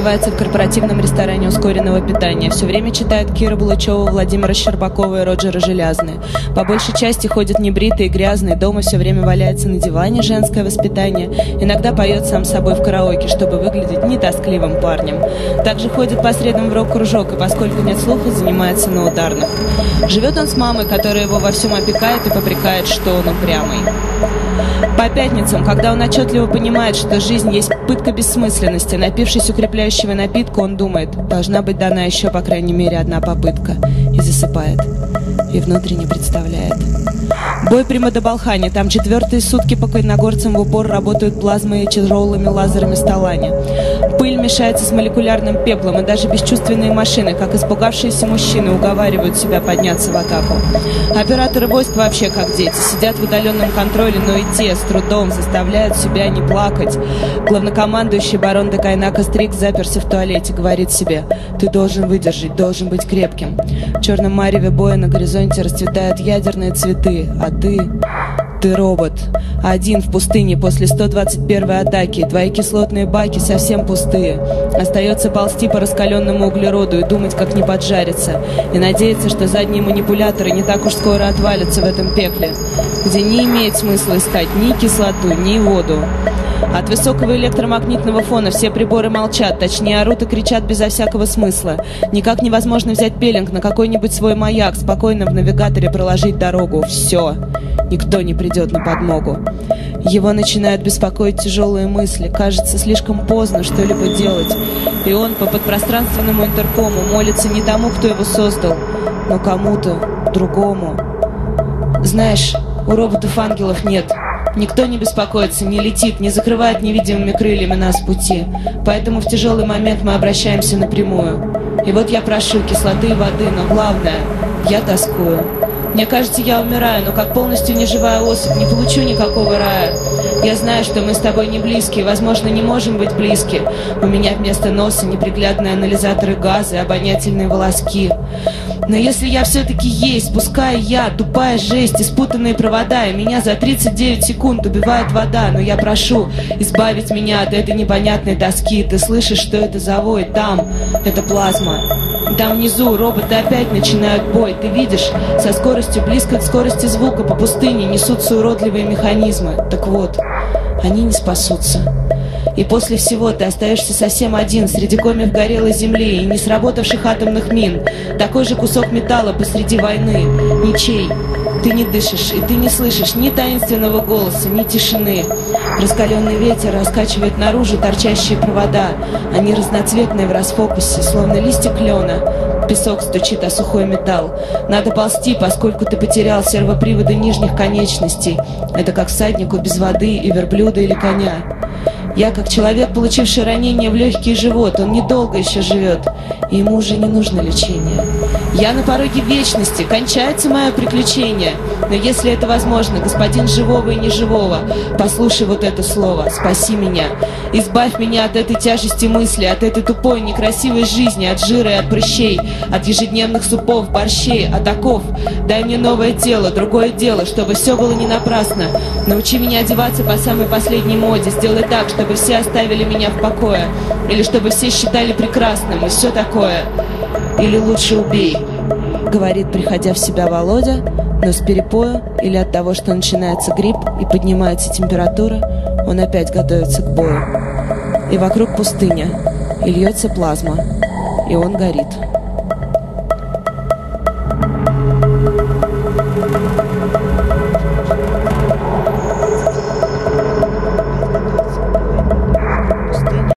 напивается в корпоративном ресторане ускоренного питания. Все время читает Кира Булычева, Владимира Щербакова и Роджера Желязные. По большей части ходит небритый и грязный, дома все время валяется на диване женское воспитание. Иногда поет сам собой в караоке, чтобы выглядеть не тоскливым парнем. Также ходит по средам в рок-кружок и, поскольку нет слуха, занимается на ударных. Живет он с мамой, которая его во всем опекает и попрекает, что он упрямый. По пятницам, когда он отчетливо понимает, что жизнь есть пытка бессмысленности, напившись укрепляющего напитка, он думает, должна быть дана еще, по крайней мере, одна попытка, и засыпает, и внутренне представляет. Бой при Мадабалхане. Там четвертые сутки по кайногорцам в упор работают плазмой и тяжелыми лазерами Сталани. Пыль мешается с молекулярным пеплом, и даже бесчувственные машины, как испугавшиеся мужчины, уговаривают себя подняться в атаку. Операторы войск вообще как дети, сидят в удаленном контроле, но и те с трудом заставляют себя не плакать. Главнокомандующий барон де Кайнака Стрик заперся в туалете, говорит себе, ты должен выдержать, должен быть крепким. В черном мареве боя на горизонте расцветают ядерные цветы, а ты... Ты робот. Один в пустыне после 121 атаки. Твои кислотные баки совсем пустые. Остается ползти по раскаленному углероду и думать, как не поджариться. И надеяться, что задние манипуляторы не так уж скоро отвалятся в этом пекле, где не имеет смысла искать ни кислоту, ни воду. От высокого электромагнитного фона все приборы молчат, точнее орут и кричат безо всякого смысла. Никак невозможно взять пеленг на какой-нибудь свой маяк, спокойно в навигаторе проложить дорогу. Все. Никто не придет на подмогу. Его начинают беспокоить тяжелые мысли. Кажется, слишком поздно что-либо делать. И он по подпространственному интеркому молится не тому, кто его создал, но кому-то другому. Знаешь, у роботов-ангелов нет. Никто не беспокоится, не летит, не закрывает невидимыми крыльями нас пути. Поэтому в тяжелый момент мы обращаемся напрямую. И вот я прошу кислоты и воды, но главное, я тоскую. Мне кажется, я умираю, но как полностью неживая особь не получу никакого рая. Я знаю, что мы с тобой не близкие, возможно, не можем быть близки. У меня вместо носа неприглядные анализаторы газа и обонятельные волоски. Но если я все-таки есть, пускай я, тупая жесть и спутанные провода, и меня за 39 секунд убивает вода, но я прошу избавить меня от этой непонятной тоски. Ты слышишь, что это завоет там? Это плазма. Там внизу роботы опять начинают бой. Ты видишь, со скоростью близко к скорости звука по пустыне несутся уродливые механизмы. Так вот, они не спасутся. И после всего ты остаешься совсем один среди комьев горелой земли и не сработавших атомных мин. Такой же кусок металла посреди войны. Ничей. Ты не дышишь, и ты не слышишь ни таинственного голоса, ни тишины. Раскаленный ветер раскачивает наружу торчащие провода. Они разноцветные в расфокусе, словно листья клена. Песок стучит о сухой металл. Надо ползти, поскольку ты потерял сервоприводы нижних конечностей. Это как всаднику без воды и верблюда или коня. Я, как человек, получивший ранение в легкий живот, он недолго еще живет, и ему уже не нужно лечение. Я на пороге вечности, кончается мое приключение. Но если это возможно, господин живого и неживого, послушай вот это слово, спаси меня. Избавь меня от этой тяжести мысли, от этой тупой, некрасивой жизни, от жира и от прыщей, от ежедневных супов, борщей, от оков. Дай мне новое тело, другое дело, чтобы все было не напрасно. Научи меня одеваться по самой последней моде, сделай так, чтобы все оставили меня в покое, или чтобы все считали прекрасным, и все такое. Или лучше убей, говорит, приходя в себя Володя, но с перепоя или от того, что начинается грипп и поднимается температура, он опять готовится к бою. И вокруг пустыня, и льется плазма, и он горит.